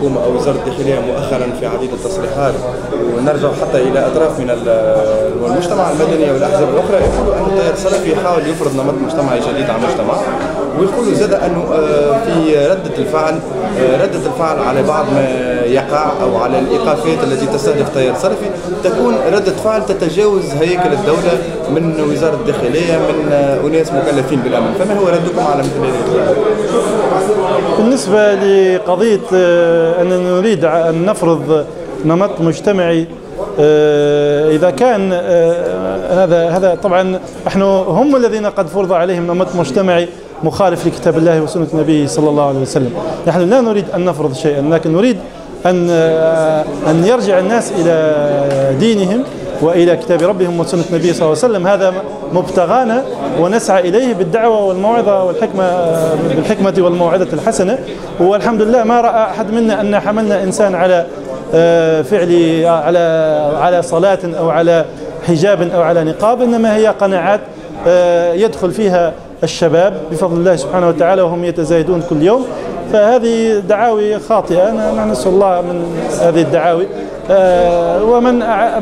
الحكومة أو وزاره الداخليه مؤخرا في عديد التصريحات. ونرجع حتى إلى أطراف من المجتمع المدني والأحزاب الأخرى. يقولوا أن التيار السلفي يحاول يفرض نمط مجتمعي جديد على المجتمع. ويقولوا زاد أنه آه، في ردة الفعل آه، ردة الفعل على بعض ما يقع أو على الإيقافات التي تستهدف التيار السلفي تكون ردة فعل تتجاوز هيكل الدولة من وزارة الداخلية من آه، أناس مكلفين بالأمن. فما هو ردكم على مثل هذه بالنسبة لقضية أننا نريد أن نفرض نمط مجتمعي إذا كان هذا هذا طبعا نحن هم الذين قد فرض عليهم نمط مجتمعي مخالف لكتاب الله وسنة نبيه صلى الله عليه وسلم. نحن لا نريد أن نفرض شيئا لكن نريد أن أن يرجع الناس إلى دينهم وإلى كتاب ربهم وسنة النبي صلى الله عليه وسلم. هذا مبتغانا ونسعى إليه بالدعوة والموعظة والحكمة بالحكمة والموعظة الحسنة. والحمد لله ما رأى أحد منا أن حملنا إنسان على آه، فعل على على صلاة أو على حجاب أو على نقاب إنما هي قناعات آه، يدخل فيها الشباب. بفضل الله سبحانه وتعالى وهم يتزايدون كل يوم. فهذه دعاوي خاطئة. أنا نسأل الله من هذه الدعاوي. آه، ومن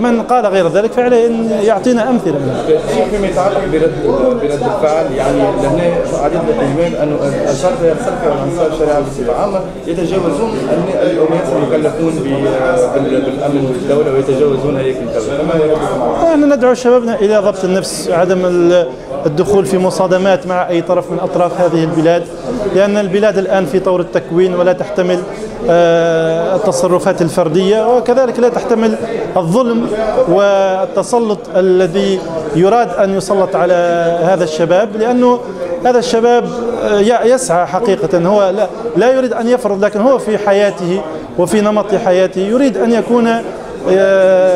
من قال غير ذلك فعليه إن يعطينا أمثلة منها. فيما يتعلق برد برد الفعل يعني لهنا عديد من الاجمال انه الشرطه السلفيه والانصار الشريعة بصفة عامة. يتجاوزون الاناس المكلفون بالأمن والدولة ويتجاوزون هيكل الدولة، إحنا ندعو شبابنا إلى ضبط النفس عدم الدخول في مصادمات مع أي طرف من أطراف هذه البلاد لأن البلاد الآن في طور التكوين ولا تحتمل آه، التصرفات الفردية وكذلك لا تحتمل الظلم والتسلط الذي يراد أن يسلط على هذا الشباب لأنه هذا الشباب آه، يسعى حقيقة هو لا يريد أن يفرض لكن هو في حياته وفي نمط حياته يريد أن يكون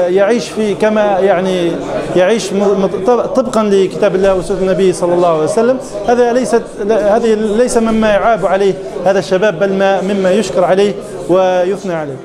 يعيش في كما يعني يعيش طبقا لكتاب الله وسنة النبي صلى الله عليه وسلم. هذا ليست هذه ليس مما يعاب عليه هذا الشباب بل ما مما يشكر عليه ويثنى عليه.